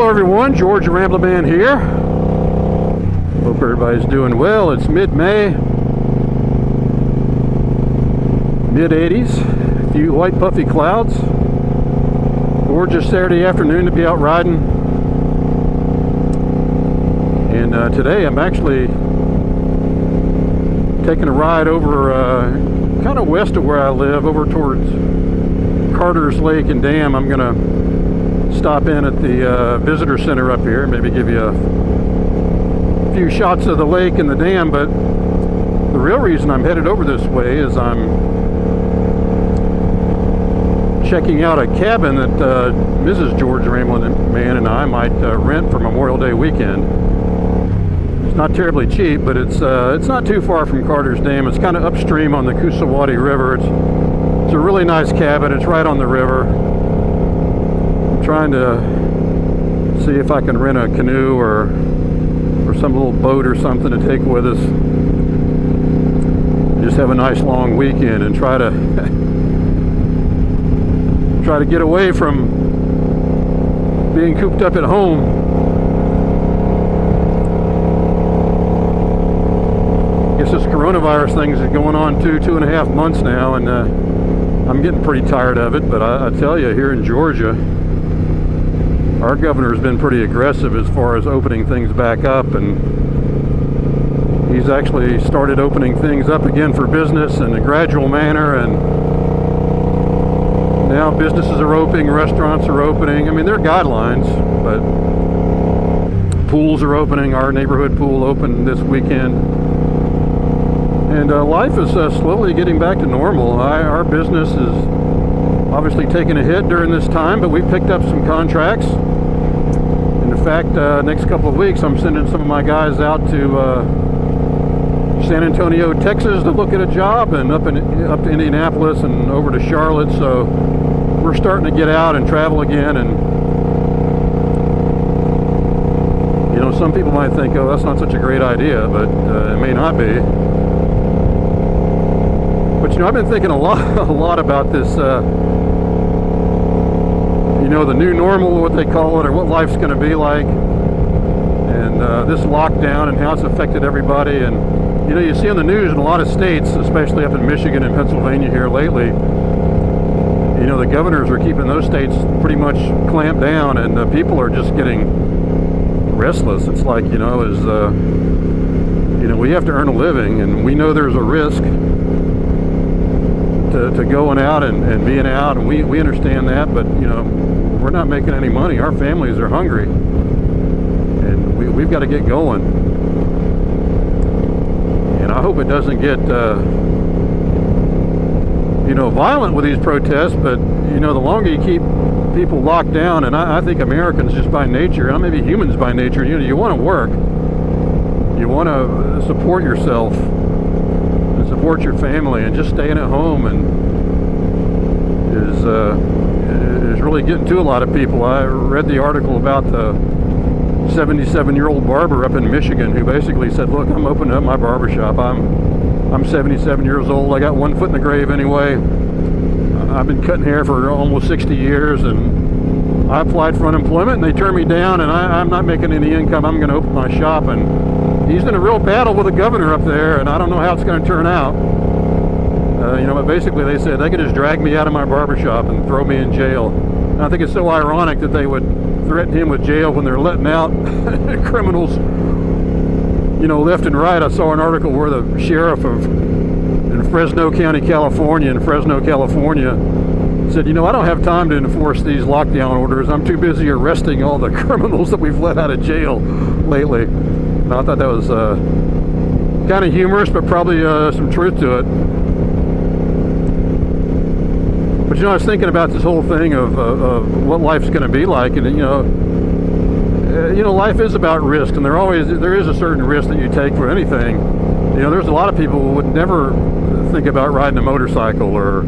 hello everyone, George Ramblin Man here. Hope everybody's doing well. It's mid-May, mid-80s, a few white puffy clouds. Gorgeous Saturday afternoon to be out riding. And uh, today I'm actually taking a ride over uh, kind of west of where I live, over towards Carter's Lake and Dam. I'm going to stop in at the uh, visitor center up here, maybe give you a few shots of the lake and the dam, but the real reason I'm headed over this way is I'm checking out a cabin that uh, Mrs. George Ramblin Man and I might uh, rent for Memorial Day weekend. It's not terribly cheap, but it's uh, it's not too far from Carter's Dam. It's kind of upstream on the Coosawattee River. It's, it's a really nice cabin. It's right on the river trying to see if I can rent a canoe or or some little boat or something to take with us. Just have a nice long weekend and try to try to get away from being cooped up at home. I guess this coronavirus thing is going on two, two and a half months now, and uh, I'm getting pretty tired of it. But I, I tell you, here in Georgia, our governor's been pretty aggressive as far as opening things back up and he's actually started opening things up again for business in a gradual manner and now businesses are opening, restaurants are opening. I mean, there are guidelines, but pools are opening. Our neighborhood pool opened this weekend. And uh, life is uh, slowly getting back to normal. I, our business is obviously taking a hit during this time, but we picked up some contracts in fact, uh, next couple of weeks, I'm sending some of my guys out to uh, San Antonio, Texas to look at a job and up in up to Indianapolis and over to Charlotte. So we're starting to get out and travel again. And you know, some people might think, "Oh, that's not such a great idea," but uh, it may not be. But you know, I've been thinking a lot, a lot about this uh, you know, the new normal, what they call it, or what life's going to be like. And uh, this lockdown and how it's affected everybody. And, you know, you see on the news in a lot of states, especially up in Michigan and Pennsylvania here lately, you know, the governors are keeping those states pretty much clamped down and uh, people are just getting restless. It's like, you know, is, uh, you know, we have to earn a living and we know there's a risk to, to going out and, and being out, and we, we understand that, but, you know, we're not making any money. Our families are hungry, and we, we've got to get going. And I hope it doesn't get, uh, you know, violent with these protests, but, you know, the longer you keep people locked down, and I, I think Americans just by nature, and maybe humans by nature, you know, you want to work. You want to support yourself support your family and just staying at home and is uh, is really getting to a lot of people. I read the article about the 77 year old barber up in Michigan who basically said, look, I'm opening up my barber shop. I'm, I'm 77 years old. I got one foot in the grave anyway. I've been cutting hair for almost 60 years and I applied for unemployment and they turned me down and I, I'm not making any income. I'm going to open my shop and he's in a real battle with the governor up there, and I don't know how it's going to turn out. Uh, you know, but basically they said they could just drag me out of my barbershop and throw me in jail. And I think it's so ironic that they would threaten him with jail when they're letting out criminals, you know, left and right. I saw an article where the sheriff of in Fresno County, California, in Fresno, California, said, you know, I don't have time to enforce these lockdown orders. I'm too busy arresting all the criminals that we've let out of jail lately. I thought that was uh, kind of humorous, but probably uh, some truth to it. But you know, I was thinking about this whole thing of, uh, of what life's going to be like, and you know, uh, you know, life is about risk, and there always there is a certain risk that you take for anything. You know, there's a lot of people who would never think about riding a motorcycle or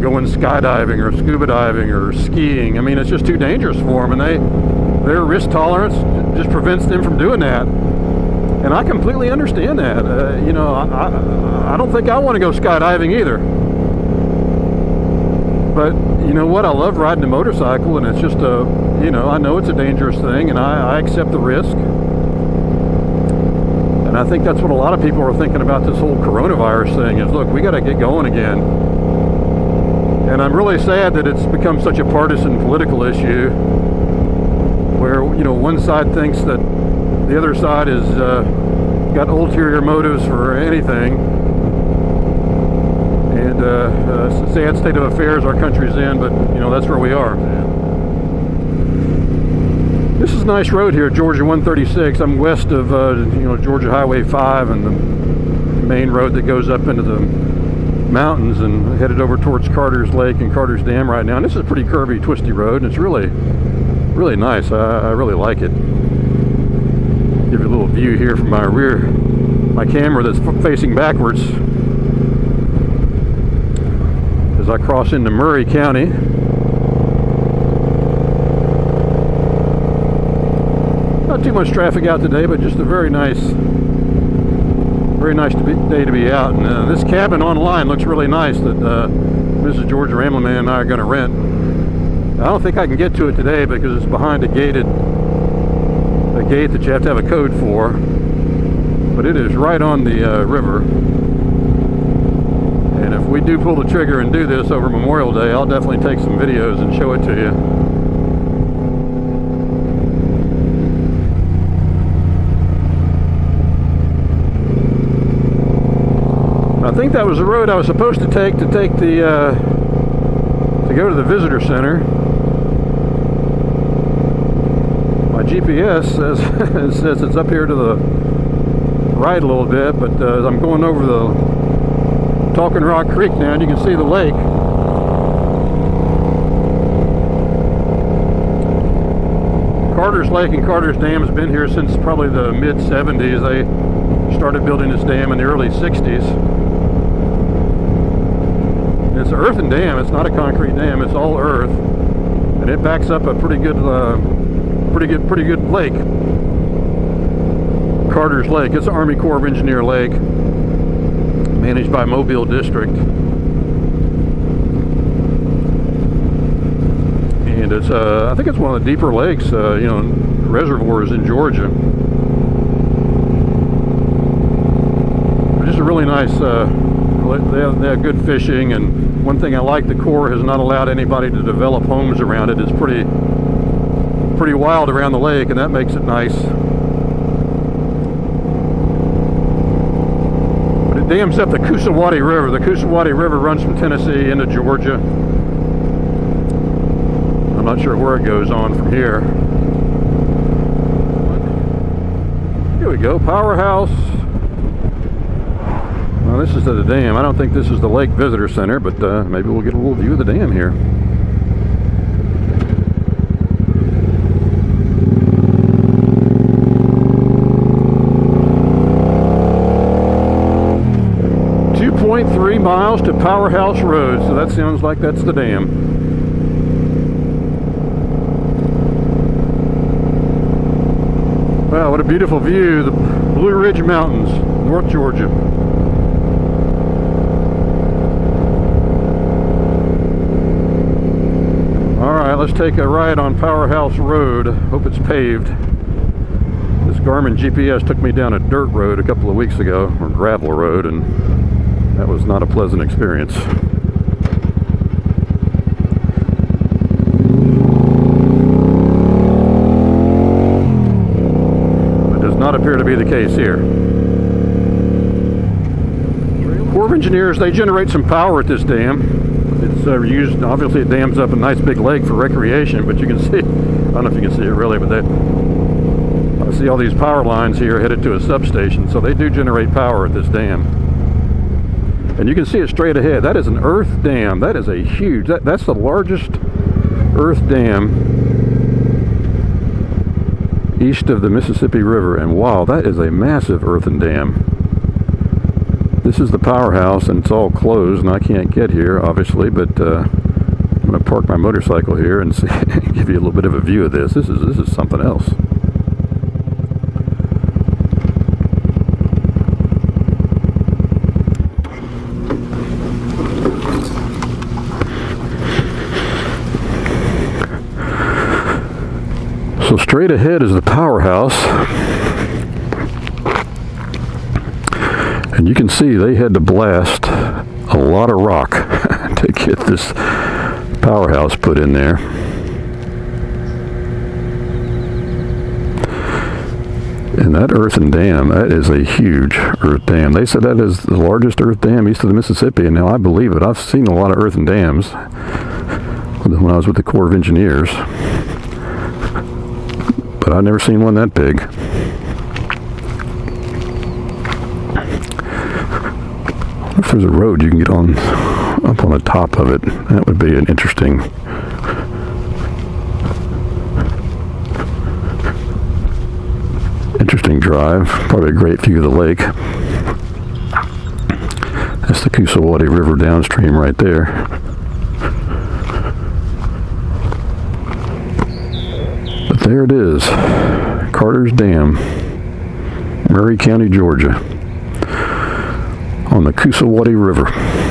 going skydiving or scuba diving or skiing. I mean, it's just too dangerous for them, and they their risk tolerance just prevents them from doing that. And I completely understand that. Uh, you know, I, I, I don't think I want to go skydiving either. But you know what? I love riding a motorcycle, and it's just a, you know, I know it's a dangerous thing, and I, I accept the risk. And I think that's what a lot of people are thinking about this whole coronavirus thing is, look, we got to get going again. And I'm really sad that it's become such a partisan political issue where, you know, one side thinks that the other side is uh, got ulterior motives for anything. And uh, uh, a sad state of affairs our country's in, but, you know, that's where we are. This is a nice road here, Georgia 136. I'm west of, uh, you know, Georgia Highway 5 and the main road that goes up into the mountains and headed over towards Carter's Lake and Carter's Dam right now. And this is a pretty curvy, twisty road, and it's really, really nice. I, I really like it. Give you a little view here from my rear, my camera that's facing backwards as I cross into Murray County. Not too much traffic out today, but just a very nice very nice to be, day to be out. And uh, this cabin online looks really nice that uh, Mrs. George Ramblin Man and I are going to rent. I don't think I can get to it today because it's behind a gated a gate that you have to have a code for. But it is right on the uh, river. And if we do pull the trigger and do this over Memorial Day, I'll definitely take some videos and show it to you. I think that was the road I was supposed to take to take the uh, to go to the visitor center. My GPS says says it's up here to the right a little bit, but uh, I'm going over the Talking Rock Creek now, and you can see the lake. Carter's Lake and Carter's Dam has been here since probably the mid 70s. They started building this dam in the early 60s. It's an earthen dam. It's not a concrete dam. It's all earth, and it backs up a pretty good, uh, pretty good, pretty good lake. Carter's Lake. It's Army Corps of Engineer lake, managed by Mobile District, and it's, uh, I think it's one of the deeper lakes, uh, you know, reservoirs in Georgia. just a really nice. Uh, they have, they have good fishing and one thing I like, the Corps has not allowed anybody to develop homes around it. It's pretty, pretty wild around the lake, and that makes it nice. But it dams up the Coosawattee River. The Coosawattee River runs from Tennessee into Georgia. I'm not sure where it goes on from here. Here we go, Powerhouse Well, this is the dam. I don't think this is the Lake Visitor Center, but uh, maybe we'll get a little view of the dam here. Two point three miles to Powerhouse Road, so that sounds like that's the dam. Wow, what a beautiful view. The Blue Ridge Mountains, North Georgia. Alright, let's take a ride on Powerhouse Road. Hope it's paved. This Garmin GPS took me down a dirt road a couple of weeks ago, or gravel road, and that was not a pleasant experience. It does not appear to be the case here. Corps of Engineers, they generate some power at this dam it's uh, used, obviously it dams up a nice big lake for recreation, but you can see, I don't know if you can see it really, but they, I see all these power lines here headed to a substation, so they do generate power at this dam. And you can see it straight ahead. That is an earth dam. That is a huge, that, that's the largest earth dam east of the Mississippi River. And wow, that is a massive earthen dam. This is the powerhouse and it's all closed and I can't get here obviously but uh, I'm going to park my motorcycle here and see, give you a little bit of a view of this. This is, this is something else. Straight ahead is the powerhouse. And you can see they had to blast a lot of rock to get this powerhouse put in there. And that earthen dam, that is a huge earth dam. They said that is the largest earth dam east of the Mississippi, and now I believe it. I've seen a lot of earthen dams when I was with the Corps of Engineers, but I've never seen one that big. If there's a road you can get on up on the top of it, that would be an interesting interesting drive. Probably a great view of the lake. That's the Coosawattee River downstream right there. There it is, Carter's Dam, Murray County, Georgia, on the Coosawattee River.